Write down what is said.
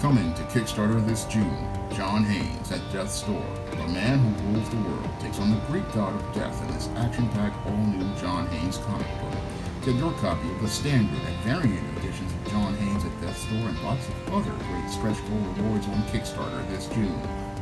Coming to Kickstarter this June, John Haynes at Death's Door, the man who rules the world, takes on the Greek god of death in this action-packed all-new John Haynes comic book. Get your copy of the standard and variant editions of John Haynes at Death's Door and lots of other great stretch goal rewards on Kickstarter this June.